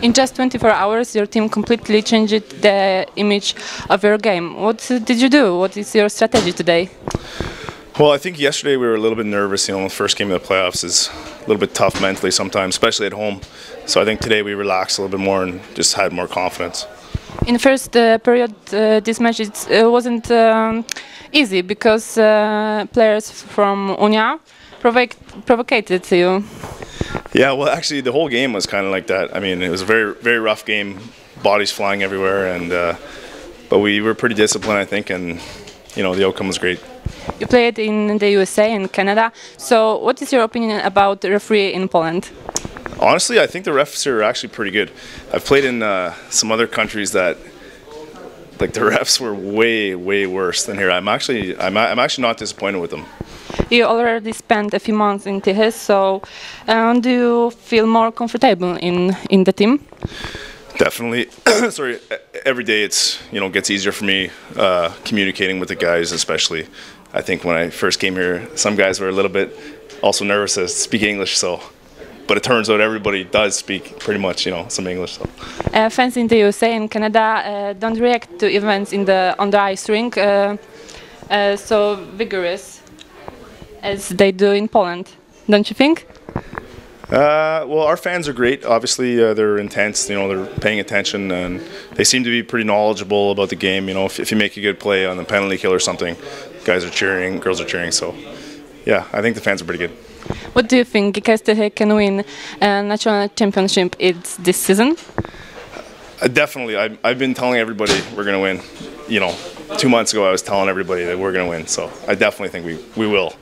In just 24 hours, your team completely changed the image of your game. What did you do? What is your strategy today? Well, I think yesterday we were a little bit nervous. You know, the first game of the playoffs is a little bit tough mentally sometimes, especially at home. So I think today we relaxed a little bit more and just had more confidence. In the first uh, period, uh, this match it uh, wasn't um, easy because uh, players from Unia provoked provoked you. Yeah, well, actually, the whole game was kind of like that. I mean, it was a very, very rough game. Bodies flying everywhere, and uh, but we were pretty disciplined, I think, and you know the outcome was great. You played in the USA and Canada. So, what is your opinion about the referee in Poland? Honestly, I think the refs are actually pretty good. I've played in uh, some other countries that, like the refs were way, way worse than here. I'm actually, I'm, I'm actually not disappointed with them. You already spent a few months in Tichys, so um, do you feel more comfortable in in the team? Definitely. Sorry, every day it's you know gets easier for me uh, communicating with the guys, especially. I think when I first came here, some guys were a little bit also nervous to speak English, so but it turns out everybody does speak pretty much, you know, some English. So. Uh, fans in the USA and Canada uh, don't react to events in the on the ice rink uh, uh, so vigorous as they do in Poland, don't you think? Uh, well, our fans are great. Obviously, uh, they're intense. You know, they're paying attention, and they seem to be pretty knowledgeable about the game. You know, if, if you make a good play on the penalty kill or something, guys are cheering, girls are cheering. So, yeah, I think the fans are pretty good. What do you think GKS Tychy can win a national championship it's this season? Uh, definitely. I, I've been telling everybody we're going to win. You know, two months ago I was telling everybody that we're going to win. So I definitely think we, we will.